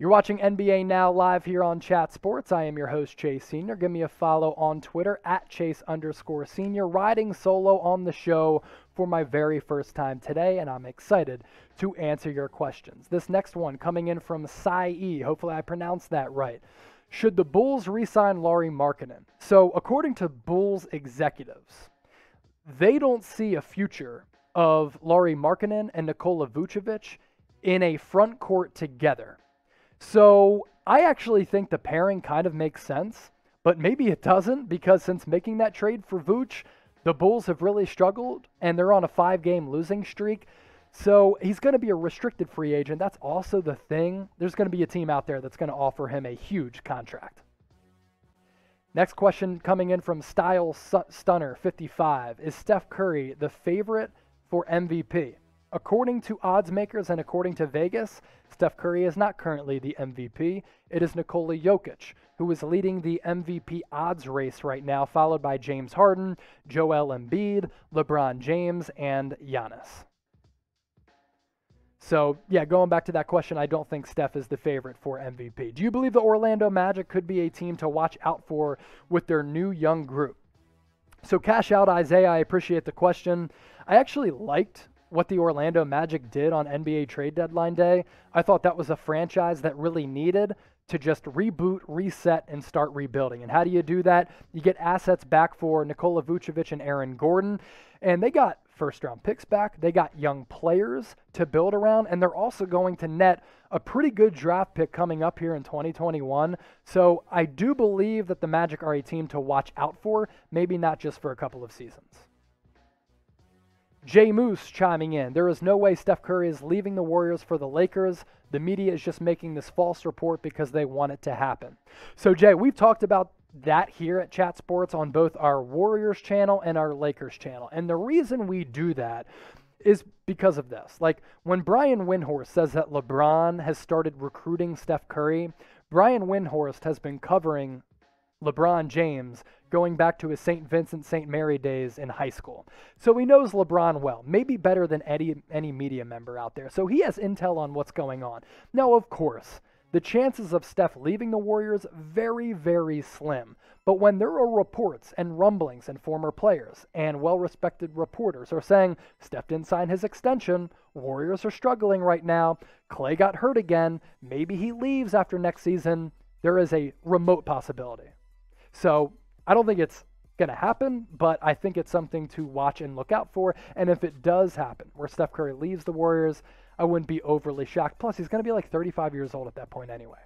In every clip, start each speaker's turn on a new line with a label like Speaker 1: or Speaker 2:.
Speaker 1: You're watching NBA Now live here on Chat Sports. I am your host, Chase Senior. Give me a follow on Twitter at Chase underscore senior. Riding solo on the show for my very first time today, and I'm excited to answer your questions. This next one coming in from Sai E. Hopefully, I pronounced that right. Should the Bulls re sign Lauri Markkanen? So, according to Bulls executives, they don't see a future of Lauri Markkanen and Nikola Vucevic in a front court together. So I actually think the pairing kind of makes sense, but maybe it doesn't because since making that trade for Vooch, the Bulls have really struggled and they're on a five game losing streak. So he's going to be a restricted free agent. That's also the thing. There's going to be a team out there that's going to offer him a huge contract. Next question coming in from Style Stunner 55 Is Steph Curry the favorite for MVP? According to odds makers and according to Vegas, Steph Curry is not currently the MVP. It is Nikola Jokic, who is leading the MVP odds race right now, followed by James Harden, Joel Embiid, LeBron James, and Giannis. So, yeah, going back to that question, I don't think Steph is the favorite for MVP. Do you believe the Orlando Magic could be a team to watch out for with their new young group? So, cash out Isaiah, I appreciate the question. I actually liked what the Orlando Magic did on NBA trade deadline day. I thought that was a franchise that really needed to just reboot, reset, and start rebuilding. And how do you do that? You get assets back for Nikola Vucevic and Aaron Gordon. And they got first round picks back. They got young players to build around. And they're also going to net a pretty good draft pick coming up here in 2021. So I do believe that the Magic are a team to watch out for, maybe not just for a couple of seasons. Jay Moose chiming in. There is no way Steph Curry is leaving the Warriors for the Lakers. The media is just making this false report because they want it to happen. So, Jay, we've talked about that here at Chat Sports on both our Warriors channel and our Lakers channel. And the reason we do that is because of this. Like when Brian Windhorst says that LeBron has started recruiting Steph Curry, Brian Windhorst has been covering LeBron James going back to his St. Vincent St. Mary days in high school. So he knows LeBron well, maybe better than any, any media member out there. So he has intel on what's going on. Now, of course, the chances of Steph leaving the Warriors very, very slim. But when there are reports and rumblings and former players and well-respected reporters are saying Steph didn't sign his extension, Warriors are struggling right now, Klay got hurt again, maybe he leaves after next season, there is a remote possibility. So I don't think it's going to happen, but I think it's something to watch and look out for. And if it does happen, where Steph Curry leaves the Warriors, I wouldn't be overly shocked. Plus, he's going to be like 35 years old at that point anyway.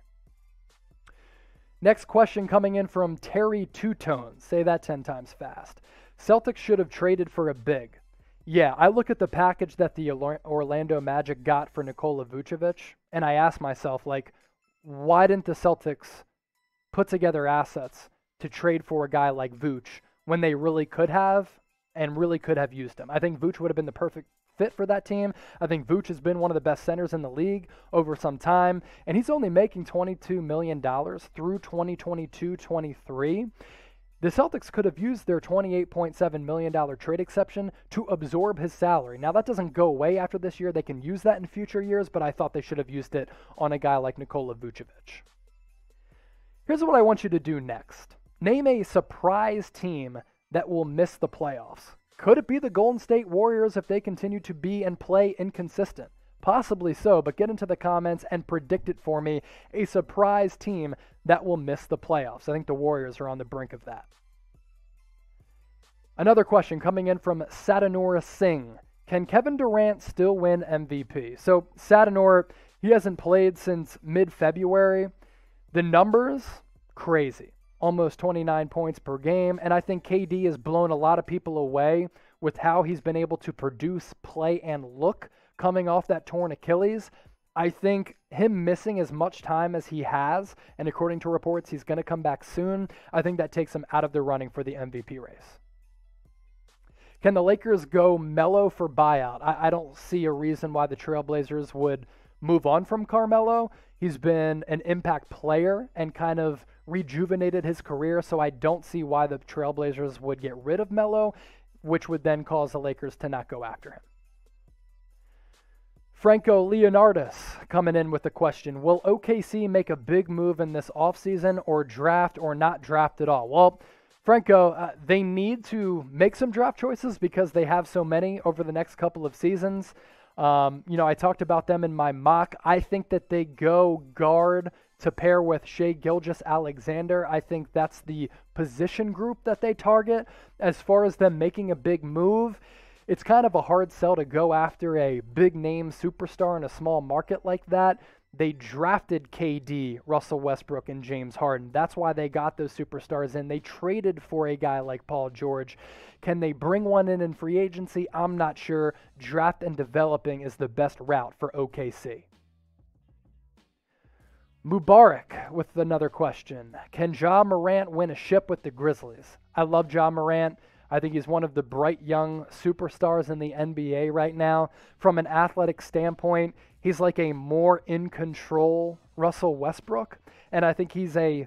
Speaker 1: Next question coming in from Terry Two Tones. Say that 10 times fast. Celtics should have traded for a big. Yeah, I look at the package that the Orlando Magic got for Nikola Vucevic, and I ask myself, like, why didn't the Celtics put together assets to trade for a guy like Vooch when they really could have and really could have used him. I think Vooch would have been the perfect fit for that team. I think Vooch has been one of the best centers in the league over some time, and he's only making $22 million through 2022 23. The Celtics could have used their $28.7 million trade exception to absorb his salary. Now, that doesn't go away after this year. They can use that in future years, but I thought they should have used it on a guy like Nikola Vucevic. Here's what I want you to do next Name a surprise team that will miss the playoffs. Could it be the Golden State Warriors if they continue to be and play inconsistent? Possibly so, but get into the comments and predict it for me. A surprise team that will miss the playoffs. I think the Warriors are on the brink of that. Another question coming in from Satanor Singh. Can Kevin Durant still win MVP? So, Satanor, he hasn't played since mid February. The numbers, crazy almost 29 points per game. And I think KD has blown a lot of people away with how he's been able to produce, play, and look coming off that torn Achilles. I think him missing as much time as he has, and according to reports, he's going to come back soon. I think that takes him out of the running for the MVP race. Can the Lakers go Melo for buyout? I, I don't see a reason why the Trailblazers would move on from Carmelo. He's been an impact player and kind of rejuvenated his career, so I don't see why the Trailblazers would get rid of Melo, which would then cause the Lakers to not go after him. Franco Leonardis coming in with the question Will OKC make a big move in this offseason or draft or not draft at all? Well, Franco, uh, they need to make some draft choices because they have so many over the next couple of seasons. Um, you know, I talked about them in my mock. I think that they go guard to pair with Shai Gilgeous-Alexander. I think that's the position group that they target. As far as them making a big move, it's kind of a hard sell to go after a big name superstar in a small market like that. They drafted KD, Russell Westbrook, and James Harden. That's why they got those superstars in. They traded for a guy like Paul George. Can they bring one in in free agency? I'm not sure. Draft and developing is the best route for OKC. Mubarak with another question. Can Ja Morant win a ship with the Grizzlies? I love Ja Morant. I think he's one of the bright young superstars in the NBA right now. From an athletic standpoint, he's like a more in control Russell Westbrook. And I think he's a,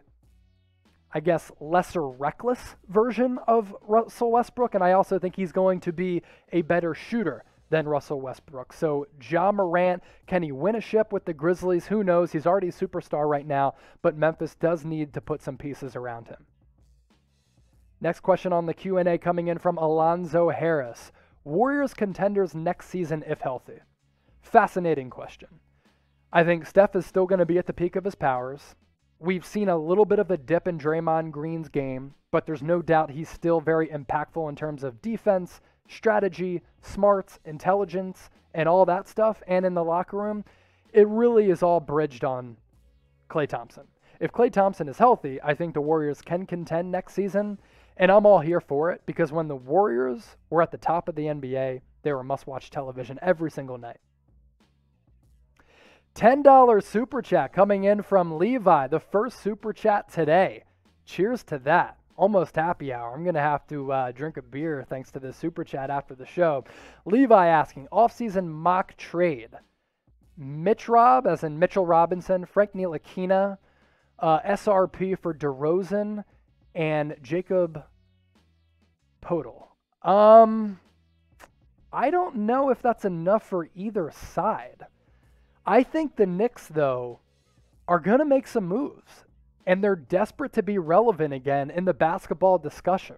Speaker 1: I guess, lesser reckless version of Russell Westbrook. And I also think he's going to be a better shooter than Russell Westbrook. So, Ja Morant, can he win a ship with the Grizzlies? Who knows? He's already a superstar right now, but Memphis does need to put some pieces around him. Next question on the Q&A coming in from Alonzo Harris. Warriors contenders next season if healthy. Fascinating question. I think Steph is still going to be at the peak of his powers. We've seen a little bit of a dip in Draymond Green's game, but there's no doubt he's still very impactful in terms of defense, strategy, smarts, intelligence, and all that stuff. And in the locker room, it really is all bridged on Klay Thompson. If Klay Thompson is healthy, I think the Warriors can contend next season. And I'm all here for it because when the Warriors were at the top of the NBA, they were must watch television every single night. $10 super chat coming in from Levi, the first super chat today. Cheers to that. Almost happy hour. I'm going to have to uh, drink a beer thanks to this super chat after the show. Levi asking, offseason mock trade. Mitch Rob, as in Mitchell Robinson, Frank Ntilikina, uh, SRP for DeRozan, and Jacob Poeltl. Um, I don't know if that's enough for either side. I think the Knicks, though, are going to make some moves, and they're desperate to be relevant again in the basketball discussion.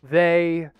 Speaker 1: They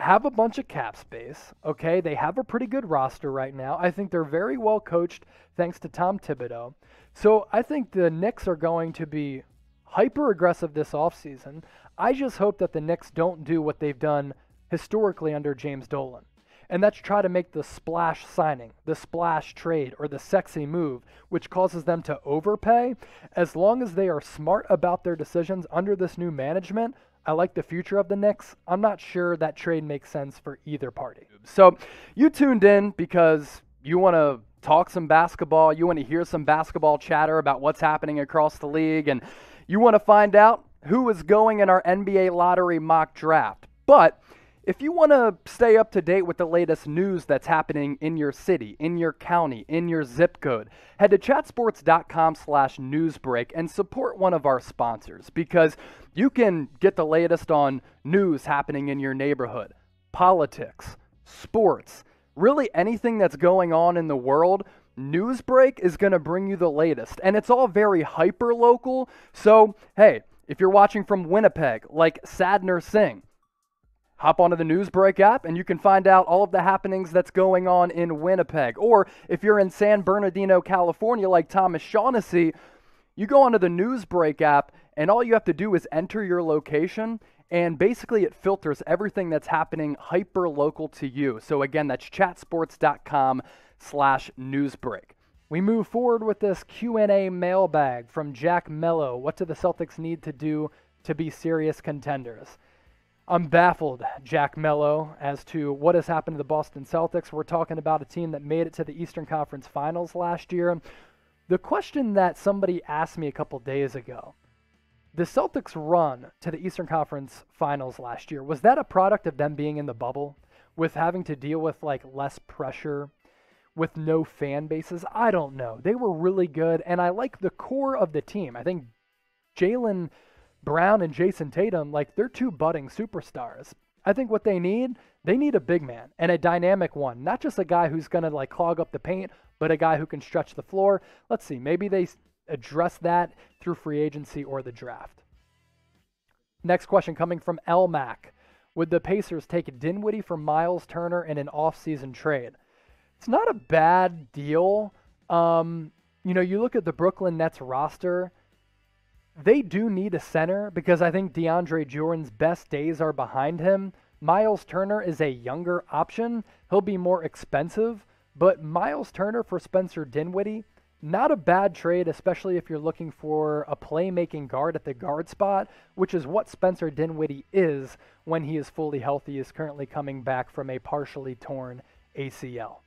Speaker 1: have a bunch of cap space, okay? They have a pretty good roster right now. I think they're very well coached thanks to Tom Thibodeau. So I think the Knicks are going to be hyper aggressive this offseason. I just hope that the Knicks don't do what they've done historically under James Dolan. And that's try to make the splash signing, the splash trade, or the sexy move, which causes them to overpay. As long as they are smart about their decisions under this new management, I like the future of the Knicks. I'm not sure that trade makes sense for either party. So you tuned in because you want to talk some basketball, you want to hear some basketball chatter about what's happening across the league, and you want to find out who is going in our NBA lottery mock draft. But if you want to stay up to date with the latest news that's happening in your city, in your county, in your zip code, head to chatsports.com slash newsbreak and support one of our sponsors because you can get the latest on news happening in your neighborhood, politics, sports, really anything that's going on in the world Newsbreak is going to bring you the latest, and it's all very hyper local. So, hey, if you're watching from Winnipeg, like Sadner Singh, hop onto the Newsbreak app and you can find out all of the happenings that's going on in Winnipeg. Or if you're in San Bernardino, California, like Thomas Shaughnessy, you go onto the Newsbreak app and all you have to do is enter your location and basically it filters everything that's happening hyper local to you. So again, that's chatsports.com slash newsbreak. We move forward with this Q&A mailbag from Jack Mello. What do the Celtics need to do to be serious contenders? I'm baffled, Jack Mello, as to what has happened to the Boston Celtics. We're talking about a team that made it to the Eastern Conference Finals last year. The question that somebody asked me a couple days ago the Celtics' run to the Eastern Conference Finals last year, was that a product of them being in the bubble with having to deal with like less pressure with no fan bases. I don't know. They were really good, and I like the core of the team. I think Jaylen Brown and Jayson Tatum, like they're two budding superstars. I think what they need, they need a big man and a dynamic one, not just a guy who's going to like clog up the paint, but a guy who can stretch the floor. Let's see, maybe they address that through free agency or the draft. Next question coming from Elmac. Would the Pacers take Dinwiddie for Myles Turner in an offseason trade? It's not a bad deal. Um, you know, you look at the Brooklyn Nets roster, they do need a center because I think DeAndre Jordan's best days are behind him. Myles Turner is a younger option. He'll be more expensive, but Myles Turner for Spencer Dinwiddie, not a bad trade, especially if you're looking for a playmaking guard at the guard spot, which is what Spencer Dinwiddie is when he is fully healthy. Is currently coming back from a partially torn ACL.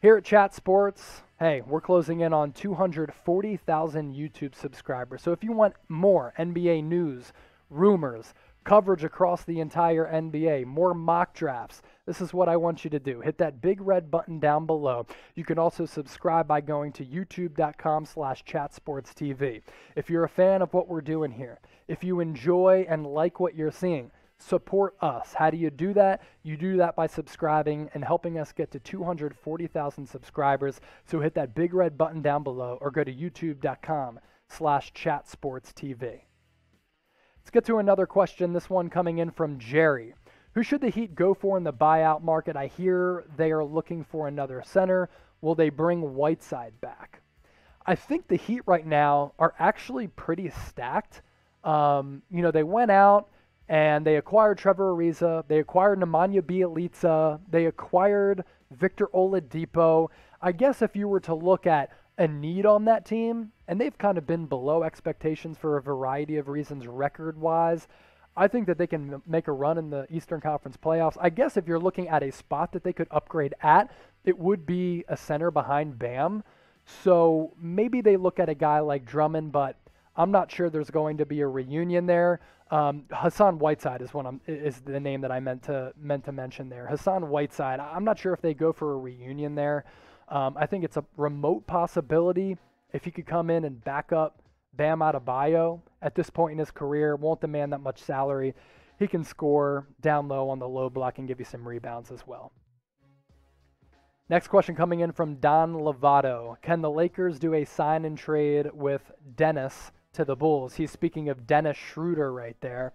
Speaker 1: Here at Chat Sports, hey, we're closing in on 240,000 YouTube subscribers. So if you want more NBA news, rumors, coverage across the entire NBA, more mock drafts, this is what I want you to do. Hit that big red button down below. You can also subscribe by going to youtube.com slash chatsportstv. If you're a fan of what we're doing here, if you enjoy and like what you're seeing, support us. How do you do that? You do that by subscribing and helping us get to 240,000 subscribers. So hit that big red button down below or go to youtube.com slash chatsportstv. Let's get to another question. This one coming in from Jerry. Who should the Heat go for in the buyout market? I hear they are looking for another center. Will they bring Whiteside back? I think the Heat right now are actually pretty stacked. Um, you know, they went out and they acquired Trevor Ariza. They acquired Nemanja Bjelica. They acquired Victor Oladipo. I guess if you were to look at a need on that team, and they've kind of been below expectations for a variety of reasons record-wise, I think that they can make a run in the Eastern Conference playoffs. I guess if you're looking at a spot that they could upgrade at, it would be a center behind Bam. So maybe they look at a guy like Drummond, but I'm not sure there's going to be a reunion there. Um, Hassan Whiteside is one is the name that I meant to meant to mention there. Hassan Whiteside. I'm not sure if they go for a reunion there. Um, I think it's a remote possibility if he could come in and back up Bam Adebayo at this point in his career. Won't demand that much salary. He can score down low on the low block and give you some rebounds as well. Next question coming in from Don Lovato. Can the Lakers do a sign and trade with Dennis to the Bulls. He's speaking of Dennis Schroeder right there.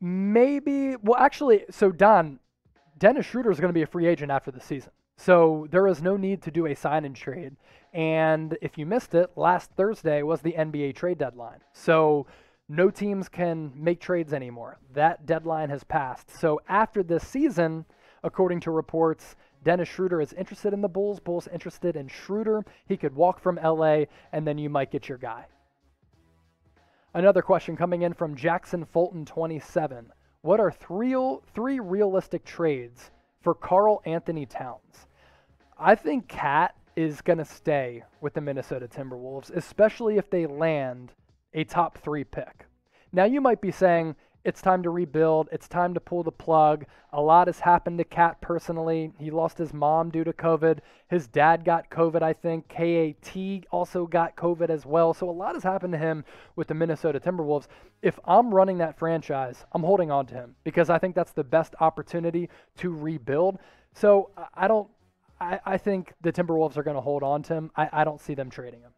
Speaker 1: Maybe, well, actually, so Don, Dennis Schroeder is going to be a free agent after the season. So there is no need to do a sign and trade. And if you missed it, last Thursday was the NBA trade deadline. So no teams can make trades anymore. That deadline has passed. So after this season, according to reports, Dennis Schroeder is interested in the Bulls. Bulls interested in Schroeder. He could walk from LA, and then you might get your guy. Another question coming in from Jackson Fulton 27. What are three, three realistic trades for Karl-Anthony Towns? I think KAT is going to stay with the Minnesota Timberwolves, especially if they land a top three pick. Now, you might be saying, it's time to rebuild. It's time to pull the plug. A lot has happened to KAT personally. He lost his mom due to COVID. His dad got COVID, I think. KAT also got COVID as well. So a lot has happened to him with the Minnesota Timberwolves. If I'm running that franchise, I'm holding on to him because I think that's the best opportunity to rebuild. So I don't. I, I think the Timberwolves are going to hold on to him. I, I don't see them trading him.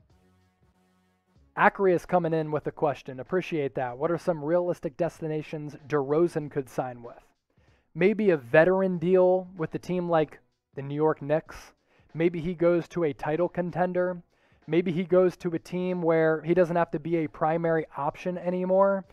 Speaker 1: Acri is coming in with a question. Appreciate that. What are some realistic destinations DeRozan could sign with? Maybe a veteran deal with a team like the New York Knicks. Maybe he goes to a title contender. Maybe he goes to a team where he doesn't have to be a primary option anymore.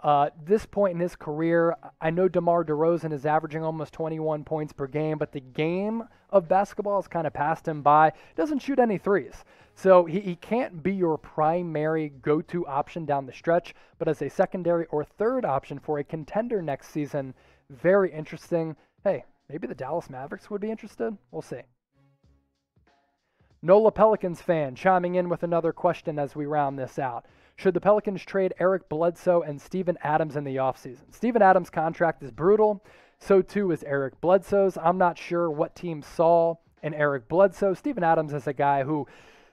Speaker 1: Uh, this point in his career, I know DeMar DeRozan is averaging almost 21 points per game, but the game of basketball has kind of passed him by. Doesn't shoot any threes. So he, he can't be your primary go to option down the stretch, but as a secondary or third option for a contender next season, very interesting. Hey, maybe the Dallas Mavericks would be interested. We'll see. Nola Pelicans fan chiming in with another question as we round this out. Should the Pelicans trade Eric Bledsoe and Steven Adams in the offseason? Steven Adams' contract is brutal. So too is Eric Bledsoe's. I'm not sure what team saw in Eric Bledsoe. Steven Adams is a guy who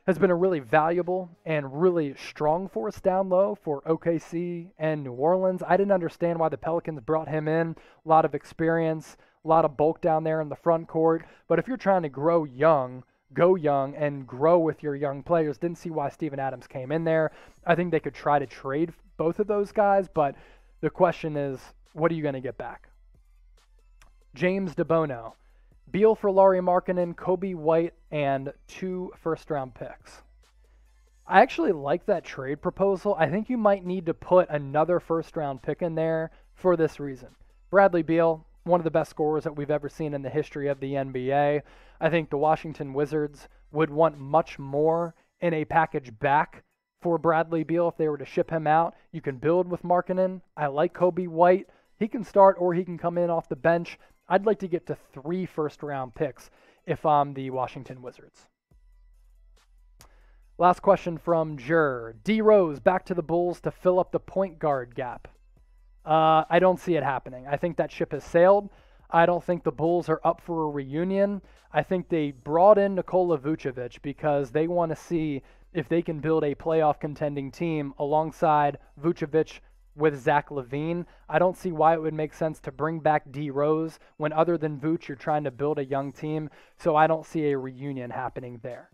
Speaker 1: has been a really valuable and really strong force down low for OKC and New Orleans. I didn't understand why the Pelicans brought him in. A lot of experience, a lot of bulk down there in the front court. But if you're trying to grow young, go young and grow with your young players, didn't see why Steven Adams came in there. I think they could try to trade both of those guys, but the question is, what are you going to get back? James DeBono. Beal for Lauri Markkanen, Coby White, and two first round picks. I actually like that trade proposal. I think you might need to put another first round pick in there for this reason. Bradley Beal, one of the best scorers that we've ever seen in the history of the NBA. I think the Washington Wizards would want much more in a package back for Bradley Beal if they were to ship him out. You can build with Markkanen. I like Coby White. He can start or he can come in off the bench. I'd like to get to three first round picks if I'm the Washington Wizards. Last question from Jur. D Rose back to the Bulls to fill up the point guard gap. Uh, I don't see it happening. I think that ship has sailed. I don't think the Bulls are up for a reunion. I think they brought in Nikola Vucevic because they want to see if they can build a playoff contending team alongside Vucevic, with Zach LaVine. I don't see why it would make sense to bring back D Rose when, other than Vooch, you're trying to build a young team. So I don't see a reunion happening there.